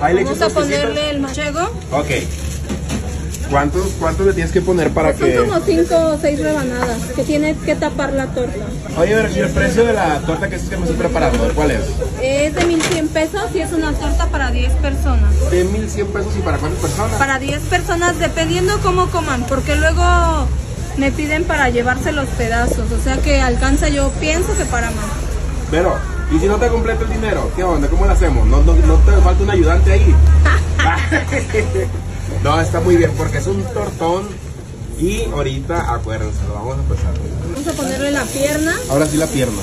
Ahí le Vamos a ponerle el manchego. Ok. ¿Cuántos, ¿Cuántos le tienes que poner para Son que...? como 5 o 6 rebanadas que tiene que tapar la torta. Oye, pero si el precio de la torta que es que me estoy preparando, ¿cuál es? Es de 1100 pesos y es una torta para 10 personas. De 1100 pesos y para cuántas personas? Para 10 personas, dependiendo cómo coman, porque luego me piden para llevarse los pedazos. O sea que alcanza, yo pienso que para más. Pero, ¿y si no te completo el dinero? ¿Qué onda? ¿Cómo lo hacemos? ¿No, no, no te falta un ayudante ahí? no, está muy bien porque es un tortón y ahorita, acuérdense, lo vamos a empezar. Vamos a ponerle la pierna. Ahora sí la pierna.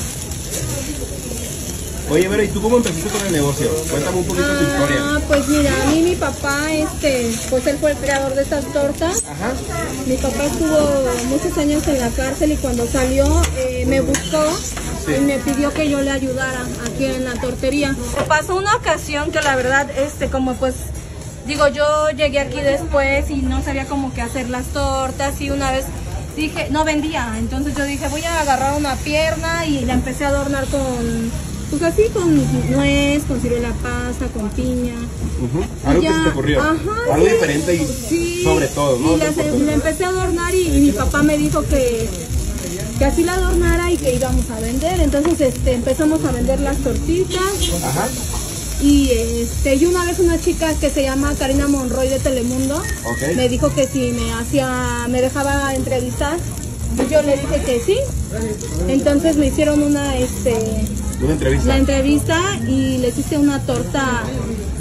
Oye, Vera, ¿y tú cómo empezaste con el negocio? Cuéntame un poquito tu historia. Ah, pues mira, a mí mi papá, este, pues él fue el creador de estas tortas. Ajá. Mi papá estuvo muchos años en la cárcel y cuando salió eh, me buscó Sí. y me pidió que yo le ayudara aquí en la tortería. Pasó una ocasión que la verdad, este, como pues, digo, yo llegué aquí después y no sabía cómo que hacer las tortas y una vez dije, no vendía, entonces yo dije, voy a agarrar una pierna y la empecé a adornar con, pues así, con nuez, con ciruela pasa, con piña. Ujú. Algo que se te ocurrió. ajá, Algo sí, diferente y sí. sobre todo, ¿no? Y la, la empecé a adornar y, y mi papá me dijo que, que así la adornara y que íbamos a vender. Entonces este, empezamos a vender las tortitas Ajá. y, este, y una vez una chica que se llama Karina Monroy de Telemundo me dijo que si me hacía, me dejaba entrevistar. Y yo le dije que sí. Entonces me hicieron una, este, Una entrevista. la entrevista y les hice una torta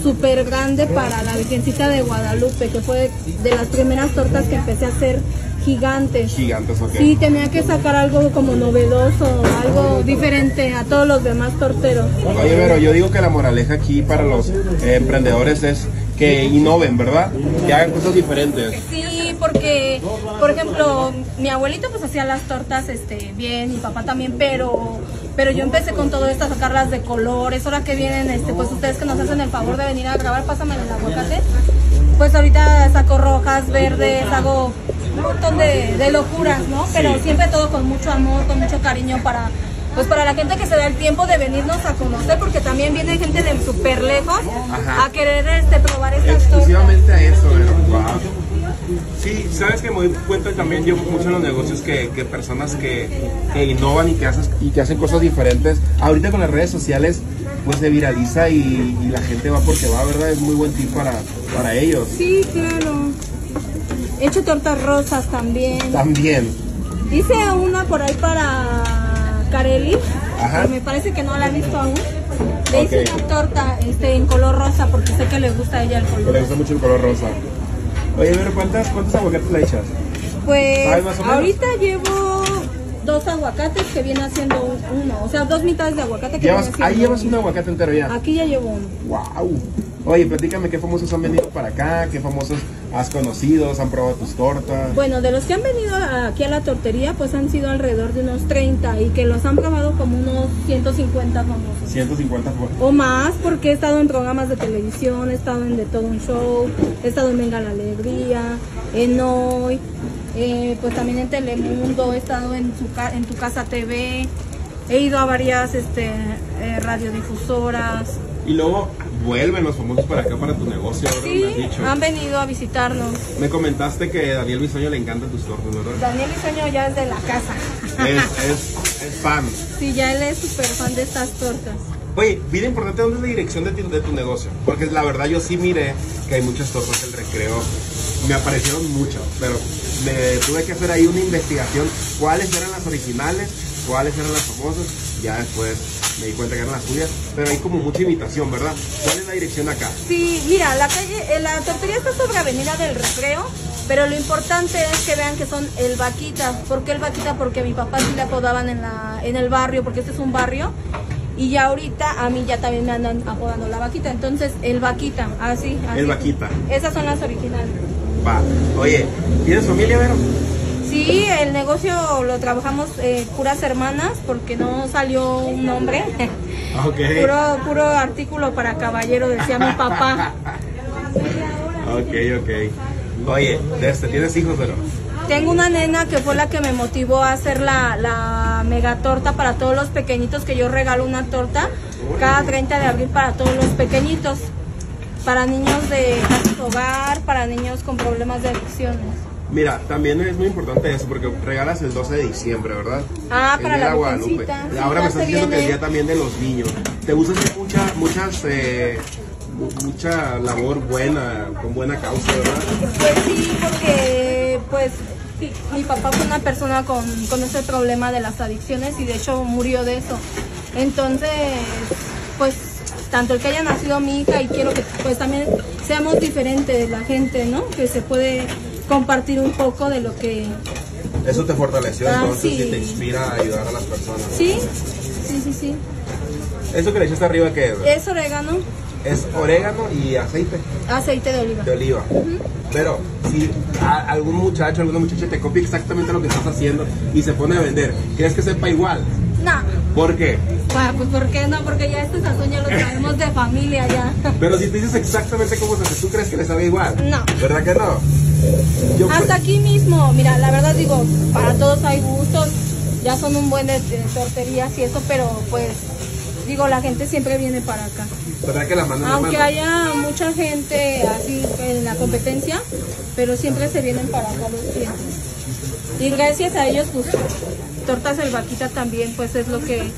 súper grande para la Virgencita de Guadalupe, que fue de las primeras tortas que empecé a hacer gigantes. Gigantes, ok. Sí, tenía que sacar algo como novedoso, algo diferente a todos los demás torteros. Oye, pero yo digo que la moraleja aquí para los eh, emprendedores es que innoven, ¿verdad? Que hagan cosas diferentes. Sí, porque, por ejemplo, mi abuelito pues hacía las tortas este, bien, mi papá también, pero, pero yo empecé con todo esto a sacarlas de colores. Ahora que vienen, este, pues ustedes que nos hacen el favor de venir a grabar, pásame el aguacate. Pues ahorita saco rojas, verdes, hago un montón de, de locuras, ¿no? Pero Sí. siempre todo con mucho amor, con mucho cariño para... Pues para la gente que se da el tiempo de venirnos a conocer, porque también viene gente de súper lejos Ajá. a querer este, probar estas tortas. Exclusivamente a eso, ¿verdad? Wow. Sí, sabes que me doy cuenta también yo mucho en los negocios que, que personas que, que innovan y que, hacen, y que hacen cosas diferentes. Ahorita con las redes sociales pues se viraliza y, y la gente va porque va, ¿verdad? Es muy buen tip para, para ellos. Sí, claro. He hecho tortas rosas también. También. Hice una por ahí para Carelli, Ajá. me parece que no la he visto aún. Le hice una torta este, en color rosa porque sé que le gusta a ella el Le color. gusta mucho el color rosa. Oye, pero ¿cuántas, cuántos aguacates le echas? Pues ¿Sabes más o menos? ahorita llevo dos aguacates que viene haciendo un- uno, o sea, dos mitades de aguacate que Llevas, viene ahí haciendo llevas un aguacate entero ya. Aquí ya llevo uno. Wow. Oye, platícame qué famosos han venido para acá, qué famosos has conocido, han probado tus tortas. Bueno, de los que han venido aquí a la tortería, pues han sido alrededor de unos 30 y que los han probado como unos 150 famosos. 150 por... O más, porque he estado en programas de televisión, he estado en De Todo un Show, he estado en Venga la Alegría, en Hoy, eh, pues también en Telemundo, he estado en, su en Tu Casa TV, he ido a varias este, eh, radiodifusoras. Y luego vuelven los famosos para acá, para tu negocio, ahora me has Sí, dicho. han venido a visitarnos. Me comentaste que a Daniel Bisoño le encantan tus tortas, ¿verdad? Daniel Isoño ya es de la casa. Es, es, es fan. Sí, ya él es súper fan de estas tortas. Oye, vida importante, ¿dónde es la dirección de tu, de tu negocio? Porque la verdad yo sí miré que hay muchas tortas del recreo. Me aparecieron muchas, pero me tuve que hacer ahí una investigación. ¿Cuáles eran las originales? ¿Cuáles eran las famosas? Ya después me di cuenta que eran las tuyas. Pero hay como mucha imitación, ¿verdad? ¿Cuál es la dirección acá? Sí, mira, la calle, eh, la tortería está sobre Avenida del Recreo, pero lo importante es que vean que son el Vaquita. ¿Por qué el Vaquita? Porque a mi papá sí le apodaban en, la, en el barrio, porque este es un barrio. Y ya ahorita a mí ya también me andan apodando la Vaquita. Entonces, el Vaquita, así. así. El Vaquita. Esas son las originales. Va. Oye, ¿tienes familia, Vero? Sí, el negocio lo trabajamos eh, puras hermanas porque no salió un nombre. Puro, puro artículo para caballero, decía mi papá. Ok, ok. Oye, este, ¿tienes hijos, Vero? Tengo una nena que fue la que me motivó a hacer la, la mega torta para todos los pequeñitos, que yo regalo una torta cada 30 de abril para todos los pequeñitos. para niños de hogar, para niños con problemas de adicciones. Mira, también es muy importante eso porque regalas el 12 de diciembre, ¿verdad? Ah, El para la Guadalupe. Sí, Ahora me estás diciendo que el viene. día también de los niños. ¿Te gusta hacer mucha, muchas, eh, mu- mucha labor buena, con buena causa, verdad? Pues sí, porque pues sí, mi papá fue una persona con, con ese problema de las adicciones y de hecho murió de eso. Entonces, pues tanto el que haya nacido mi hija y quiero que pues también seamos diferentes de la gente, ¿no? Que se puede compartir un poco de lo que... Eso te fortaleció Ah, entonces sí. y te inspira a ayudar a las personas. Sí, sí, sí, sí. Eso que le echaste arriba, ¿qué es? Es orégano, Es orégano y aceite aceite de oliva. de oliva. Pero si a- algún muchacho, alguna muchacha te copia exactamente lo que estás haciendo y se pone a vender, ¿crees que sepa igual? No, ¿Por qué? bueno, pues ¿por qué no? Porque ya este sazón ya lo traemos de familia ya. Pero si te dices exactamente cómo se hace, ¿tú crees que le sabe igual? No. ¿Verdad que no? Yo, Hasta aquí mismo, mira, la verdad digo, para todos hay gustos, ya son un buen de, de torterías y eso, pero pues digo, la gente siempre viene para acá. ¿Verdad que la mano Aunque haya mucha gente así en la competencia, pero siempre se vienen para acá los clientes. Y gracias a ellos, pues, tortas el vaquita también, pues es lo que...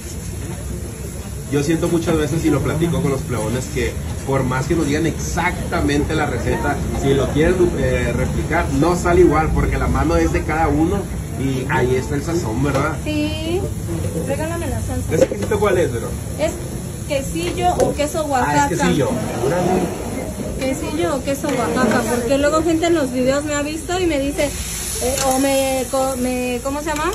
Yo siento muchas veces y lo platico con los plebones que por más que nos digan exactamente la receta, si lo quieren eh, replicar, no sale igual porque la mano es de cada uno y ahí está el sazón, ¿verdad? Sí, regálame la salsa. ¿Ese quesito cuál es, bro? ¿Es quesillo o queso Oaxaca? Ah, es quesillo. Quesillo o queso Oaxaca, porque luego gente en los videos me ha visto y me dice, eh, o me, co- me, ¿cómo se llama?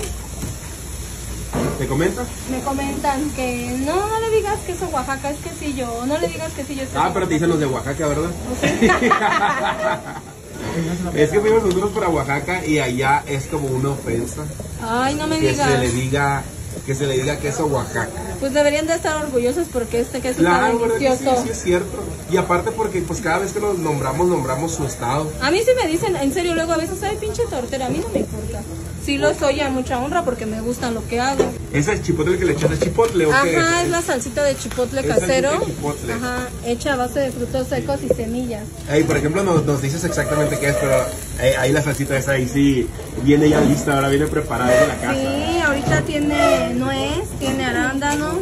¿Te comenta? Me comentan que no, no le digas queso Oaxaca, es quesillo, o no le digas quesillo, es queso Ah, pero te dicen los de Oaxaca, ¿verdad? es que fuimos nosotros para Oaxaca y allá es como una ofensa Ay, no me que se le diga que se le diga queso Oaxaca. Pues deberían de estar orgullosos porque este queso Claro, está ¿verdad que sí, delicioso. sí es cierto. Y aparte porque pues cada vez que nos nombramos, nombramos su estado. A mí sí me dicen, en serio, luego a veces, ay, pinche tortera, a mí no me importa. Sí lo soy a mucha honra porque me gusta lo que hago. ¿Ese es chipotle que le echaste chipotle o qué Ajá, es la salsita de chipotle Es casero. salsita de chipotle. Ajá, hecha a base de frutos secos y semillas. Ey, por ejemplo, nos, nos dices exactamente qué es, pero eh, ahí la salsita esa ahí sí viene ya lista, ahora viene preparada de la casa. Sí, ahorita tiene nuez, tiene arándanos,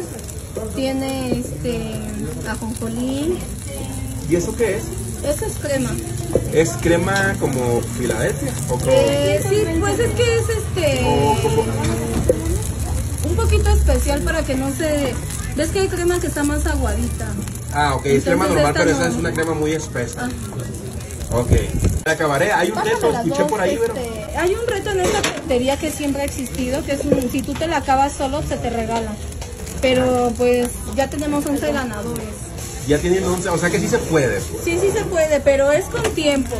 tiene este ajonjolí. ¿Y eso qué es? Eso es crema. ¿Es crema como Filadelfia? ¿O como, Eh, sí, pues es que es este o como- un poquito especial para que no se... ¿Ves que hay crema que está más aguadita? Ah, ok, es crema normal, pero esa no. es una crema muy espesa. Ah. Ok. Me acabaré, hay un Pásame las escuché por ahí, pero... este, Hay un reto en esta cafetería que siempre ha existido, que es un, si tú te la acabas solo, se te regala. Pero pues ya tenemos 11 ganadores. Ya tienen 11, o sea que sí se puede. pues. Sí, sí se puede, pero es con tiempo.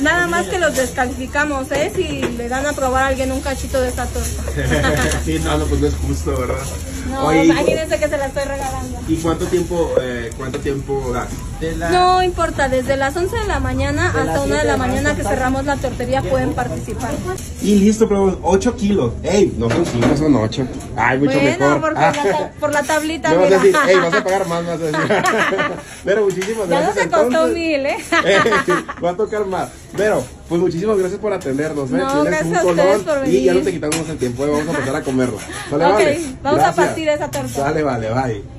Nada más que los descalificamos, ¿eh? Si le dan a probar a alguien un cachito de esta torta. sí, no, no, pues no es justo, ¿verdad? No, Oye, imagínense que se la estoy regalando. ¿y cuánto tiempo, eh, cuánto tiempo da? No importa, desde las 11 de la mañana hasta 1 de la mañana que cerramos la tortería pueden participar. Y listo, pero 8 kilos. Ey, no son 5, son 8. Ay, mucho Bueno, mejor. por, por la, por la tablita, Me vas a decir, ey, vas a pagar más, vas a decir. Pero muchísimas Ya no gracias. te costó entonces. mil, ¿eh? Eh, va a tocar más. Pero, pues muchísimas gracias por atendernos. ¿eh? No, Tienes gracias un a colón por Y ya no venir. te quitamos el tiempo, eh, vamos a empezar a comerlo. ¿Sale, Ok, vale? vamos a Gracias. partir esa torta. Sale, vale, bye.